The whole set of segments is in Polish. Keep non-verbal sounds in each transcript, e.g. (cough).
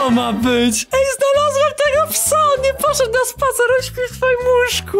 to ma być? Ej, znalazłem tego psa, on nie poszedł na spacer, on śpi w twoim łóżku.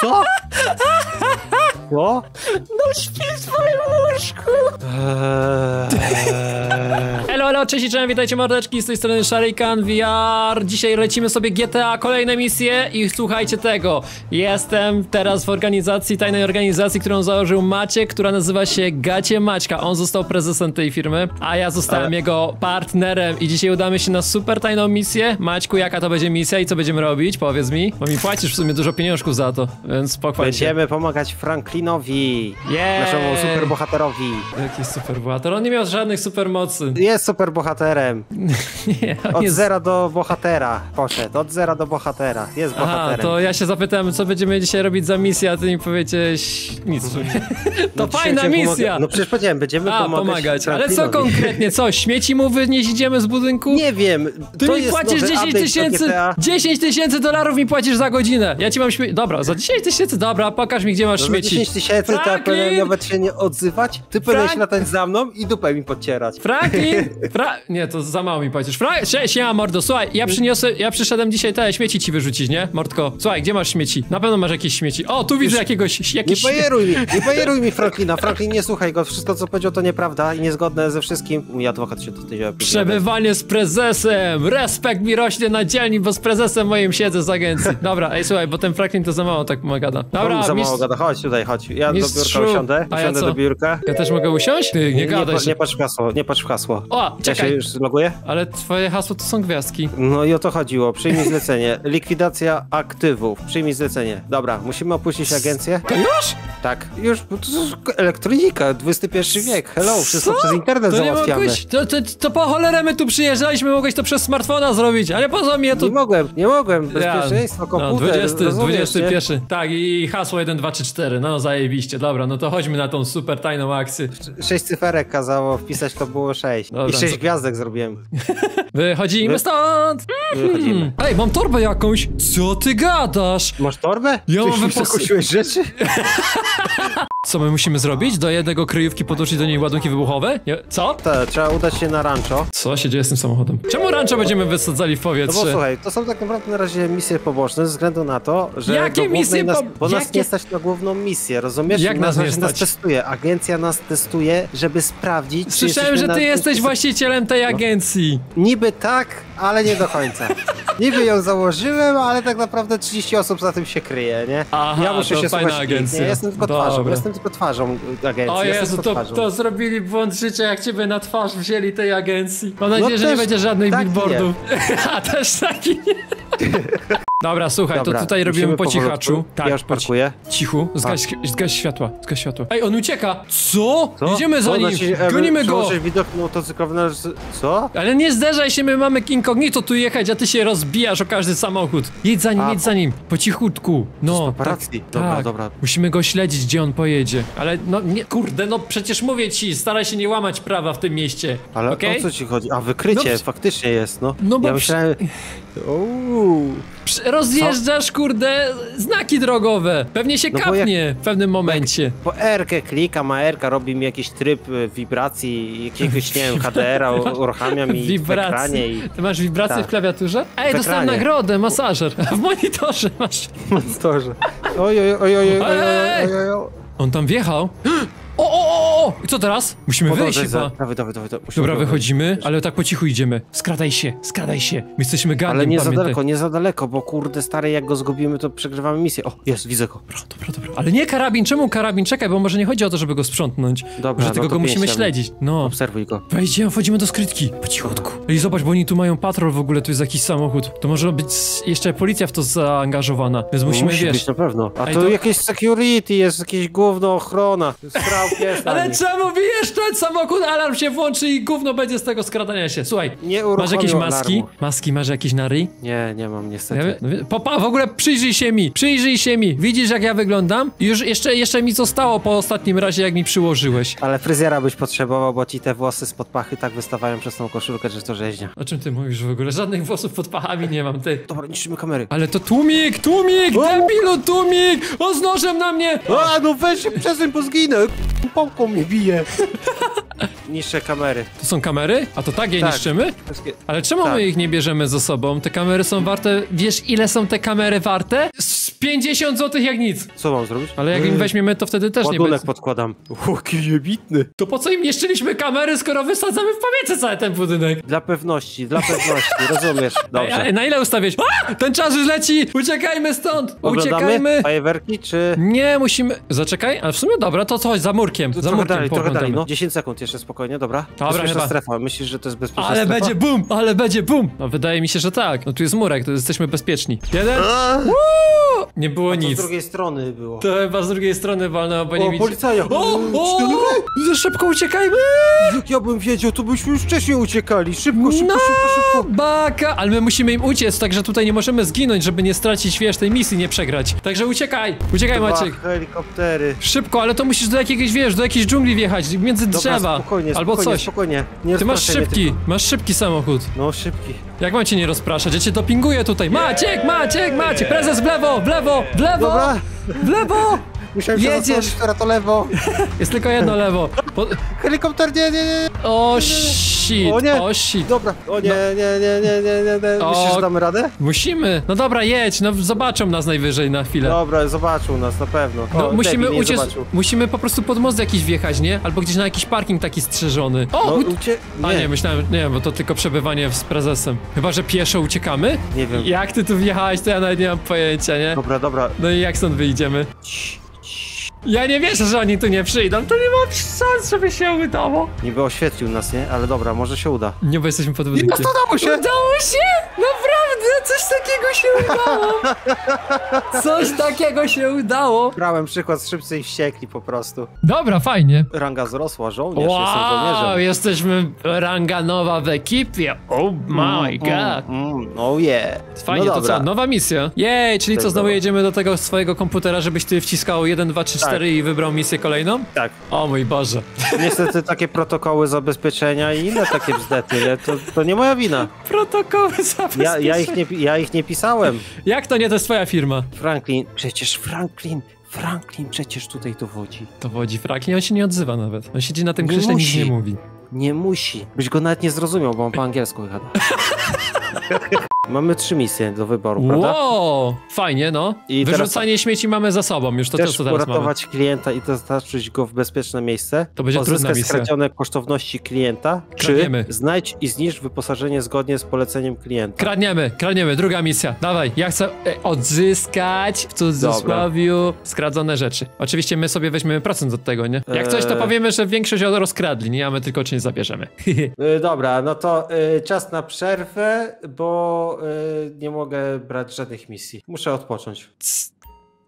Co? (laughs) Co? No śpi w twoim łóżku. Eee... Elo, elo, cześć i cześć, witajcie mordeczki, z tej strony Sharikan VR. Dzisiaj lecimy sobie GTA, kolejne misje i słuchajcie tego. Jestem teraz w organizacji, tajnej organizacji, którą założył Maciek, która nazywa się Gacie Maćka. On został prezesem tej firmy, a ja zostałem Ale- jego partnerem i dzisiaj udamy się na super tajną misję. Maćku, jaka to będzie misja i co będziemy robić? Powiedz mi, bo mi płacisz w sumie dużo pieniążków za to, więc pochwal się. Będziemy pomagać Franklinowi, Jej! naszemu superbohaterowi. Jaki super bohater, on nie miał żadnych supermocy. Jest superbohaterem. (laughs) Nie, Od jest... zera do bohatera poszedł, od zera do bohatera. Jest Aha, bohaterem. to ja się zapytałem, co będziemy dzisiaj robić za misję, a ty mi powiedziałeś nic. w sumie. (laughs) to No fajna misja! pomaga- No przecież powiedziałem, będziemy a, pomagać, pomagać. Ale co konkretnie? Co, śmieci mu wynieść idziemy z budynku? Nie wiem, Ty to mi jest płacisz nowy 10 update do tysięcy, GTA. 10 tysięcy dolarów mi płacisz za godzinę. Ja ci mam śmieci. Dobra, za 10 tysięcy, dobra, pokaż mi, gdzie masz No śmieci. 10 tysięcy to ja powinienem nawet się nie odzywać, ty powinieneś latać za mną i dupę mi podcierać. Franklin! (laughs) Fra... Nie, to za mało mi płacisz. Fra... Cześć, ja mordo, słuchaj, ja przyniosę, ja przyszedłem dzisiaj te śmieci ci wyrzucić, nie? Mordko, słuchaj, gdzie masz śmieci? Na pewno masz jakieś śmieci. O, tu widzę jakiegoś, Nie jakiś... bajeruj mi, nie (laughs) bajeruj mi Franklina. Franklin, nie słuchaj go, wszystko co powiedział to nieprawda i niezgodne ze wszystkim. Mój adwokat się do tego Przebywanie z prezesem! Respekt mi rośnie na dzielni, bo z prezesem moim siedzę z agencji. Dobra, ej słuchaj, bo ten Franklin to za mało tak gada. Dobra, za mało gada, chodź tutaj, chodź. Ja Mistrzu. do biurka usiądę, A ja usiądę co? do biurka. Ja też mogę usiąść? Ty, nie, gadaj patrz, się. nie patrz w hasło, nie patrz w hasło. O, Ja się czekaj, już loguję? ale twoje hasło to są gwiazdki. No i o to chodziło. Przyjmij zlecenie. (laughs) Likwidacja aktywów. Przyjmij zlecenie. Dobra, musimy opuścić agencję. To już? Tak, już, bo to jest elektronika, XXI wiek. Hello, wszystko Co? przez internet to nie załatwiamy. mogłeś, to, to, to po cholerę my tu przyjeżdżaliśmy, mogłeś to przez smartfona zrobić, ale po co mnie to... Nie mogłem, nie mogłem. Bezpieczeństwo, no, komputer, 20, rozumiesz, nie? 21. Tak, i hasło 1, 2, 3, 4. No zajebiście, dobra, no to chodźmy na tą super tajną akcję. Sześć cyferek kazało wpisać, to było sześć. Dobra, I sześć co- gwiazdek zrobiłem. (laughs) Wychodzimy Wy- stąd! Wychodzimy. Ej, mam torbę jakąś! Co ty gadasz? Masz torbę? Ja Ty mam wypos- rzeczy? (laughs) Co my musimy zrobić? Do jednego kryjówki podłożyć do niej ładunki wybuchowe? Nie, co? Tak, trzeba udać się na rancho. Co się dzieje z tym samochodem? Czemu rancho będziemy wysadzali w No bo powietrze? słuchaj, to są tak naprawdę na razie misje poboczne ze względu na to, że Jakie misje nas, Bo nas jakie- nie stać na główną misję, rozumiesz? Jak nas na nie razie nas stać? testuje, agencja nas testuje, żeby sprawdzić, Słyszałem, że ty na- jesteś właścicielem tej agencji. Niby tak, ale nie do końca. Niby ją założyłem, ale tak naprawdę 30 osób za tym się kryje, nie? Aha, ja muszę to się fajna agencja. Nie, jestem tylko twarzą, Dobra. jestem tylko twarzą agencji. O Jezu, to, twarzą. to zrobili błąd życia, jak ciebie na twarz wzięli tej agencji. Mam nadzieję, No że nie będzie żadnych taki billboardów. (laughs) A też taki nie. (laughs) Dobra, słuchaj, Dobra, to tutaj robimy po powolutku. cichaczu. Tak, Ja już parkuję. Cichu, zgaś, zgaś światła, zgaś światła. Ej, on ucieka! Co? Co? Jedziemy za Co? nim, Znaczy, e, gonimy go! widok motocyklowy na... Co? Ale nie zderzaj się, my mamy incognito tu jechać, a ty się rozbijasz o każdy samochód. Jedź za nim, A, jedź za nim, po cichutku. No, paparazzi. Dobra, tak. dobra. Musimy go śledzić, gdzie on pojedzie. Ale no nie, kurde, no przecież mówię ci, staraj się nie łamać prawa w tym mieście. Ale okej? o co ci chodzi? A, wykrycie, No faktycznie jest, no. No bo ja myślałem... Uuu. Przy- Rozjeżdżasz, kurde, znaki drogowe. Pewnie się No bo kapnie w pewnym momencie. Po R-kę klikam, a R-ka robi mi jakiś tryb y, wibracji, jakiegoś, nie wiem, HDR-a (laughs) uruchamia mi w ekranie i... Ty masz wibrację Tak. w klawiaturze? Ej, W dostałem nagrodę, masażer. (laughs) W monitorze masz. monitorze. Oj, oj, oj, oj, oj, oj, oj, oj, oj. On tam wjechał. O! I co teraz? Musimy wyjść Podążaj za- chyba. Dawaj, dawaj, dawaj. dawaj. Musimy Dobra, wyjść. wychodzimy, ale tak po cichu idziemy. Skradaj się, skradaj się. My jesteśmy gangiem, Ale nie za pamiętaj. daleko, nie za daleko, bo kurde, stary, jak go zgubimy, to przegrywamy misję. O, jest, widzę go. Dobra, dobra, dobra. Ale nie karabin, czemu karabin? Czekaj, bo może nie chodzi o to, żeby go sprzątnąć. Dobra, Że tylko no to go musimy śledzić. No. Obserwuj go. Wejdziemy, wchodzimy do skrytki. Po cichutku. Ej, zobacz, bo oni tu mają patrol w ogóle, tu jest jakiś samochód. To może być jeszcze policja w to zaangażowana. Więc musimy, Musi wiesz... być na pewno. A Ej, to, to- jakieś security, jest jakieś gówno ochrona. Na (laughs) Ale. Czemu bijesz ten samochód? Alarm się włączy i gówno będzie z tego skradania się. Słuchaj, Nie masz jakieś maski? alarmu. Maski masz jakieś na ryj? Nie, nie mam Ja, niestety. wie- Popa, w ogóle przyjrzyj się mi, przyjrzyj się mi. Widzisz jak ja wyglądam? Już jeszcze, jeszcze mi zostało po ostatnim razie, jak mi przyłożyłeś. Ale fryzjera byś potrzebował, bo ci te włosy spod pachy tak wystawają przez tą koszulkę, że to rzeźnia. O czym ty mówisz w ogóle? Żadnych włosów pod pachami nie mam, ty. Dobra, niszczymy kamery. Ale to tłumik, tłumik, debilu, tłumik! O, z nożem na mnie! A, no weź się przesuń, bo zginę. Pałką mnie bije. (laughs) niższe kamery. To są kamery? A to tak je Tak. niszczymy? Ale czemu Tak. my ich nie bierzemy ze sobą? Te kamery są warte... Wiesz ile są te kamery warte? Z 50 zł jak nic. Co mam zrobić? Ale jak im weźmiemy, to wtedy też nie Ładunek będzie. podkładam. O, jaki jebitny. To po co im niszczyliśmy kamery, skoro wysadzamy w powietrze cały ten budynek? Dla pewności, dla pewności, (laughs) rozumiesz? Ej, Dobrze. ale na ile ustawić? A! Ten czas już leci! Uciekajmy stąd! Oglądamy Uciekajmy! fajerwerki, czy... Nie, musimy... Zaczekaj, a w sumie dobra, to coś, za murkiem, za Trochę murkiem dalej, trochę dalej, no. 10 sekund jeszcze spokojnie, dobra? Dobra, Bezpieczna chyba. strefa, myślisz, że to jest bezpieczna Ale strefa? będzie bum, ale będzie bum! No wydaje mi się, że tak. No tu jest murek, to jesteśmy bezpieczni. Jeden? Uuu! Nie było To z nic. drugiej strony było. To chyba z drugiej strony walnęło, bo nie O, widzi. policaja! O, o, szybko uciekajmy! Jak ja bym wiedział, to byśmy już wcześniej uciekali. Szybko, szybko, No, szybko, szybko. baka! Ale my musimy im uciec, także tutaj nie możemy zginąć, żeby nie stracić, wiesz, tej misji, nie przegrać. Także uciekaj! Uciekaj, Dwa Maciek! helikoptery. Szybko, ale to musisz do jakiegoś, wiesz, do jakiejś dżungli wjechać, między Dobra, drzewa. spokojnie, albo spokojnie, coś. spokojnie. Nie Ty masz rozpraszaj mnie szybki, tylko. masz szybki samochód. No, szybki. Jak mam cię nie rozpraszać? Ja cię dopinguję tutaj. Maciek, Maciek, Maciek! Prezes w lewo, w lewo, w lewo! Dobra. W lewo! Musiałem się Jedziesz. która to lewo. (laughs) Jest tylko jedno lewo. Po... Helikopter, nie, nie, nie. O shit, O nie. o shit. Dobra. O nie, nie, nie, nie, nie, nie, nie. O. Myślisz, że damy radę? Musimy. No dobra, jedź, no zobaczą nas najwyżej na chwilę. Dobra, zobaczył nas, na pewno. No, O, musimy debil nie uciec, musimy po prostu pod most jakiś wjechać, nie? Albo gdzieś na jakiś parking taki strzeżony. O! No, ucie... A nie, Nie, myślałem, nie, bo to tylko przebywanie z prezesem. Chyba, że pieszo uciekamy? nie wiem. Jak ty tu wjechałeś, to ja nawet nie mam pojęcia, nie? Dobra, dobra. No i jak stąd wyjdziemy? Cii. Ja nie wierzę, że oni tu nie przyjdą. To nie ma szans, żeby się udało. Niby oświetlił nas, nie? Ale dobra, może się uda. Nie, bo jesteśmy pod budynkiem. udało się! Udało się! Naprawdę, coś takiego się udało! Coś takiego się udało! Brałem przykład z szybcy i wściekli po prostu. Dobra, fajnie. Ranga zrosła, żołnierz, jestem Wow, żołnierzem. jesteśmy ranga nowa w ekipie. Oh my god. Mm, mm, oh yeah. Fajnie, no to dobra. co? Nowa misja. Jej, czyli co, Tak, znowu dobra. jedziemy do tego swojego komputera, żebyś ty wciskał 1, 2, 3, 4 i wybrał misję kolejną? Tak. O mój Boże. Niestety takie protokoły zabezpieczenia i inne takie bzdety, nie? To, to nie moja wina. Protokoły zabezpieczenia. Ja, ja, ich nie, pi- ja ich nie pisałem. Jak to nie, to jest twoja firma? Franklin, przecież Franklin, Franklin przecież tutaj dowodzi. To wodzi Franklin, on się nie odzywa nawet. On siedzi na tym Nie krześle i nic musi. nie mówi. Nie musi. Byś go nawet nie zrozumiał, bo on po angielsku gada. (laughs) Mamy trzy misje do wyboru, prawda? Wow, fajnie, no. I teraz Wyrzucanie śmieci mamy za sobą, już to Chcesz co teraz mamy. uratować klienta i dostarczyć go w bezpieczne miejsce? To będzie trudna misja. skradzione kosztowności klienta? Kradniemy. Czy znajdź i zniszcz wyposażenie zgodnie z poleceniem klienta? Kradniemy, kradniemy, druga misja. Dawaj, ja chcę e, odzyskać w cudzysłowiu skradzone rzeczy. Oczywiście my sobie weźmiemy procent od tego, nie? Jak coś, to Eee. powiemy, że większość rozkradli, nie? A my tylko część zabierzemy. Y, (laughs) dobra, no to czas na przerwę, bo y, nie mogę brać żadnych misji. Muszę odpocząć.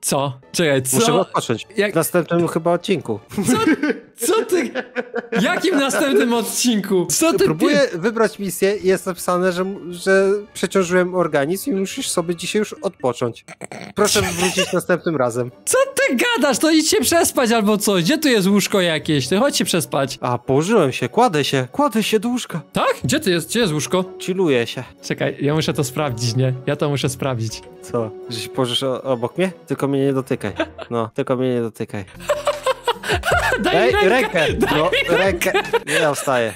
Co? Czekaj, co? Muszę odpocząć. Jak- W następnym chyba odcinku. Co (laughs) ty? Jakim następnym odcinku? Co ty? Próbuję wybrać misję i jest napisane, że, że przeciążyłem organizm i musisz sobie dzisiaj już odpocząć. Proszę wrócić następnym razem. Co ty gadasz? To idź się przespać albo coś. Gdzie tu jest łóżko jakieś? Ty chodź się przespać. A, położyłem się, kładę się, kładę się do łóżka. Tak? Gdzie ty jest? Gdzie jest łóżko? Chilluję się. Czekaj, ja muszę to sprawdzić, nie? Ja to muszę sprawdzić. Co? Że się położysz obok mnie? Tylko mnie nie dotykaj. No, tylko mnie nie dotykaj. (laughs) Daj Daj mi rękę! Daj No, rękę! Ja wstaję.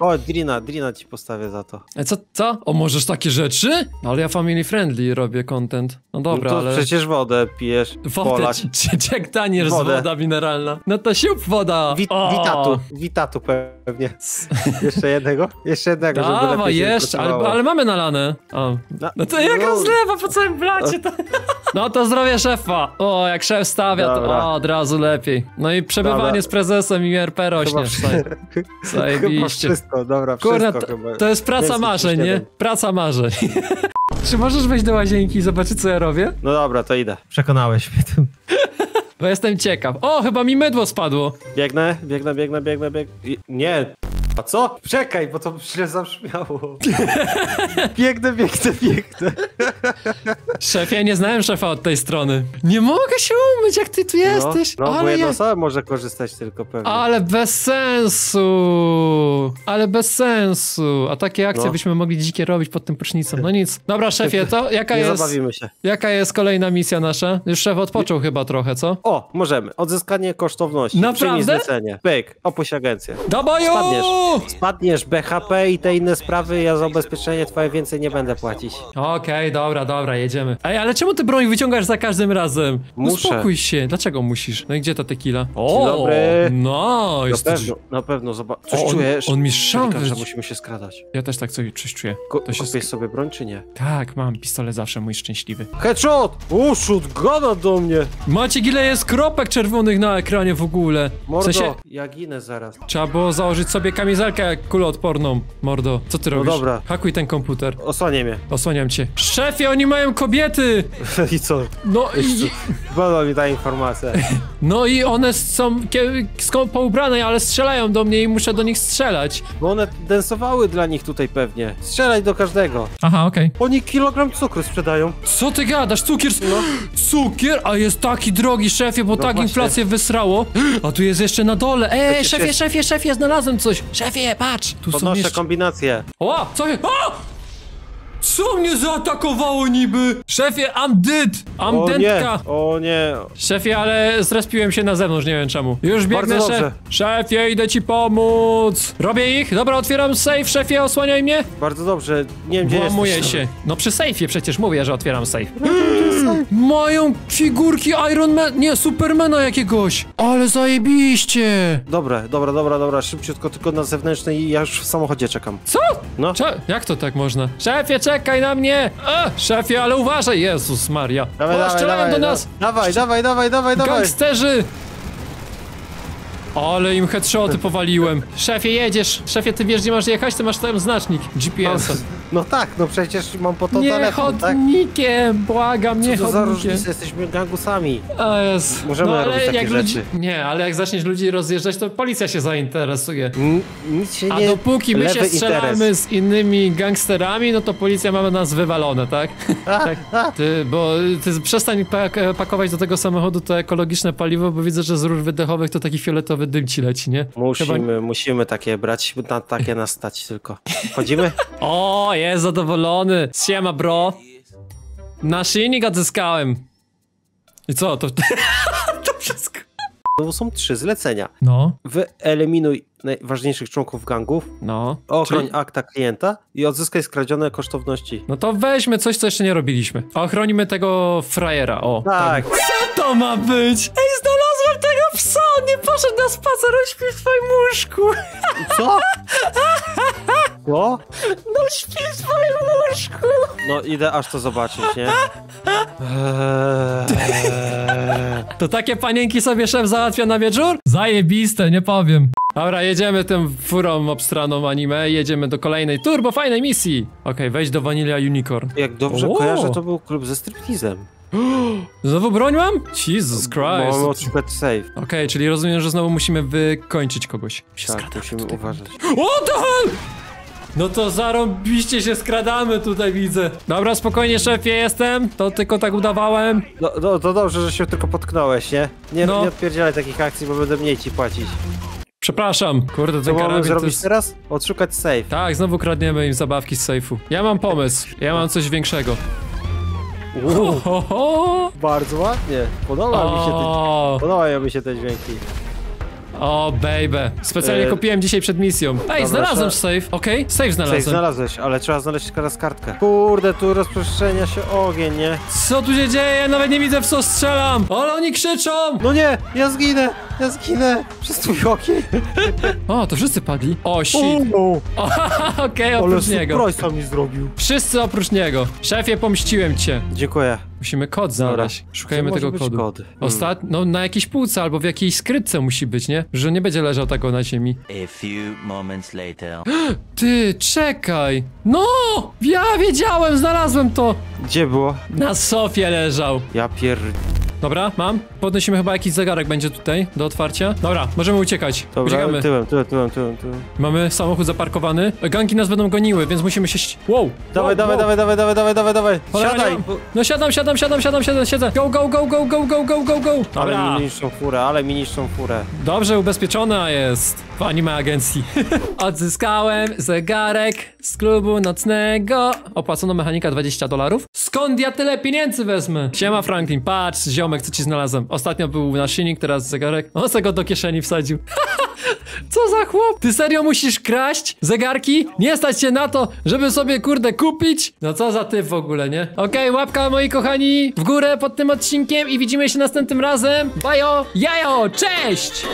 O, Drina, Drina ci postawię za to. E, Co, co? O, możesz takie rzeczy? No, ale ja family friendly robię content. No dobra, no to ale... przecież wodę pijesz. Wodę, czy- Jack Daniels, Wodę. woda mineralna. No to siup woda. Wit, O! witatu, witatu pewnie. (laughs) Jeszcze jednego? Jeszcze jednego, żeby Dawa, lepiej się jeszcze, ale, ale mamy nalane. O. No, No to jak no. rozlewa po całym blacie to... (laughs) No to zdrowie szefa. O, jak szef stawia, to Dobra. o, od razu lepiej. No i przebywanie Dobra. z prezesem i RP rośnie. Chyba, Tutaj. (laughs) chyba Zajebiście. wszystko, dobra, Kurna, wszystko to, to jest praca marzeń, nie? Praca marzeń. (laughs) Czy możesz wejść do łazienki i zobaczyć, co ja robię? No dobra, to idę. Przekonałeś mnie tym. (laughs) Bo jestem ciekaw. O, chyba mi mydło spadło. Biegnę, biegnę, biegnę, biegnę, biegnę. Nie, A co? Czekaj, bo to źle zabrzmiało. (laughs) biegnę, biegnę, biegnę. Szefie, nie znałem szefa od tej strony. Nie mogę się umyć, jak ty tu jesteś. No, no bo ale, jedna ja... osoba może korzystać tylko pewnie. ale bez sensu. Ale bez sensu. A takie akcje No. byśmy mogli dzikie robić pod tym prysznicem. No nic. Dobra, szefie, to jaka (laughs) Nie jest, zabawimy się. jaka jest kolejna misja nasza? Już szef odpoczął chyba trochę, co? O, możemy. Odzyskanie kosztowności. Naprawdę? Przyjmij zlecenie. Pyk, opuść agencję. Do boju! Spadniesz. Spadniesz BHP i te inne sprawy, ja za ubezpieczenie twoje więcej nie będę płacić. Okej, dobra, dobra, jedziemy. Ej, ale czemu ty broń wyciągasz za każdym razem? Muszę. Uspokój się. Dlaczego musisz? No i gdzie ta tequila? O, Dzień dobry. No, Na jest pewno, na pewno, zobacz. Coś O, on- czujesz? on mi wyci- musimy się skradać. Ja też tak coś, coś czuję. Ko- To się Kupisz sobie broń, czy nie? Tak, mam pistolet zawsze mój szczęśliwy. Headshot! O, shotguna do mnie! Macie ile jest kropek czerwonych na ekranie w ogóle? W Mordo, sensie, ja ginę zaraz. trzeba było założyć sobie kamizelkę kuloodporną, mordo. Co ty robisz? No dobra. Hakuj ten komputer. Osłaniaj mnie. Osłaniam cię. Szefie, oni mają kobiety! (laughs) I co? No i, Bada mi ta informacja. (laughs) no i one są skąd poubrane, ale strzelają do mnie i muszę do nich strzelać. Bo one densowały dla nich tutaj pewnie. Strzelaj do każdego. Aha, okej. Oni kilogram cukru sprzedają. Co ty gadasz? Cukier? (gasps) Cukier? A jest taki drogi, szefie, bo tak No właśnie. inflację wysrało. (gasps) A tu jest jeszcze na dole. Ej, szefie, szefie, szefie, znalazłem coś. Szefie, patrz. Tu są Podnoszę jeszcze... kombinację. O, co się... O! Co mnie zaatakowało niby? Szefie, I'm dead! I'm O nie, o nie. Szefie, ale zrespiłem się na zewnątrz, nie wiem czemu. Już biegnę, Bardzo szef. dobrze. Szefie, idę ci pomóc. Robię ich? Dobra, otwieram safe, szefie, osłaniaj mnie. Bardzo dobrze. Nie wiem, gdzie Włamuję jesteś. się. No przy sejfie przecież mówię, że otwieram safe. (laughs) Mają figurki Iron Man, nie, Supermana jakiegoś. Ale zajebiście. Dobra, dobra, dobra, dobra. Szybciutko, tylko na zewnętrznej i ja już w samochodzie czekam. Co? No. Cze jak to tak można? Szefie, czekaj na mnie! Szefie, ale uważaj! Jezus Maria! Dawaj, o, dawaj, strzelają dawaj, do nas! Dawaj, dawaj, dawaj, dawaj, dawaj. Gangsterzy! Ale im headshoty powaliłem. (laughs) Szefie, jedziesz! Szefie, ty wiesz, gdzie masz jechać? Ty masz tam znacznik GPS-a. No tak, no przecież mam po to Nie telefon, tak? chodnikiem! Błagam, nie Co to za różnica? Jesteśmy gangusami. A jest. Możemy no, robić takie ludzi... rzeczy. Nie, ale jak zaczniesz ludzi rozjeżdżać, to policja się zainteresuje. N- nic się A nie... dopóki my się strzelamy interes. z innymi gangsterami, no to policja ma nas wywalone, tak? (laughs) tak. Ty, bo ty przestań pak pakować do tego samochodu to ekologiczne paliwo, bo widzę, że z rur wydechowych to taki fioletowy dym ci leci, nie? Musimy, musimy takie brać, na takie nas stać tylko. Chodzimy? (laughs) O, jest zadowolony. Siema, bro. Naszyjnik odzyskałem. I co, to... (laughs) to wszystko. No bo są trzy zlecenia. No, Wyeliminuj najważniejszych członków gangów, no. ochroń Czyli- akta klienta i odzyskaj skradzione kosztowności. No to weźmy coś, co jeszcze nie robiliśmy. Ochronimy tego frajera, o. Tak. Co to ma być? Ej, znalazłem tego psa! On nie poszedł na spacer, on śpi w twoim łóżku! Co? (laughs) Co? No śpi w twoim łóżku! No idę aż to zobaczyć, nie? Eee. (laughs) To takie panienki sobie szef załatwia na wieczór? Zajebiste, nie powiem. Dobra, jedziemy tym furą obstraną anime, jedziemy do kolejnej turbo fajnej misji. Okej, wejdź do Vanilla Unicorn. Jak dobrze O. kojarzę, to był klub ze striptizem. (gasps) Znowu broń mam? Jesus Mamy Christ. odszukać safe. Okej, czyli rozumiem, że znowu musimy wykończyć kogoś. Tak, musimy uważać. What the hell? No to zarąbiście się skradamy tutaj widzę. Dobra, spokojnie szefie jestem, to tylko tak udawałem. No, no to dobrze, że się tylko potknąłeś, nie? Nie, No. nie odpierdzielaj takich akcji, bo będę mniej ci płacić. Przepraszam, kurde, ten karabin to zrobić jest... teraz? Odszukać safe. Tak, znowu kradniemy im zabawki z sejfu. Ja mam pomysł, ja mam coś większego. Uuu, bardzo ładnie. Podoba mi się te, podobają mi się te dźwięki. O baby. Specjalnie E, kupiłem dzisiaj przed misją. Ej, dobra, znalazłem safe. Okej, safe Safe znalazłem. znalazłeś, ale trzeba znaleźć teraz kartkę. Kurde, tu rozprzestrzenia się ogień, nie? Co tu się dzieje? Nawet nie widzę w co strzelam. Ale oni krzyczą. No nie, ja zginę, ja zginę przez twój ogień. O, to wszyscy padli. O, shit. (laughs) Okej, ale oprócz niego. surprise'a mi zrobił. Wszyscy oprócz niego. Szefie, pomściłem cię. Dziękuję. Musimy kod znaleźć. Szukajmy Gdzie tego może być kodu. kod? Hmm. Ostat... No na jakiejś półce albo w jakiejś skrytce musi być, nie? Że nie będzie leżał tak o na ziemi. A few moments later. (gasps) Ty, czekaj! No! Ja wiedziałem, znalazłem to! Gdzie było? Na sofie leżał. Ja pier... Dobra, mam? podnosimy chyba jakiś zegarek będzie tutaj do otwarcia. Dobra, możemy uciekać. Dobra, Uciekamy. tyłem, tyłem, tyłem, tyłem, tyłem. Mamy samochód zaparkowany. Ganki nas będą goniły, więc musimy się... ści- Wow! Dawaj, dawaj, dawaj, dawaj, dawaj, dawaj, dawaj, dawaj. Cholera, Siadaj! nie mam- No siadam, siadam, siadam, siadam, siadam, siedzę. Go, go, go, go, go, go, go, go, go. Ale Dobra. mi niszczą furę, ale mi niszczą furę. Dobrze ubezpieczona jest w anime agencji. (laughs) Odzyskałem zegarek z klubu nocnego. Opłacono mechanika 20 dolarów. Skąd ja tyle pieniędzy wezmę? Siema Franklin, patrz, ziomek, co ci znalazłem. Ostatnio był naszyjnik, teraz zegarek. On se go do kieszeni wsadził. (laughs) Co za chłop? Ty serio musisz kraść zegarki? Nie stać się na to, żeby sobie kurde kupić? No co za typ w ogóle, nie? Okej, łapka moi kochani w górę pod tym odcinkiem i widzimy się następnym razem. Bajo, jajo, cześć!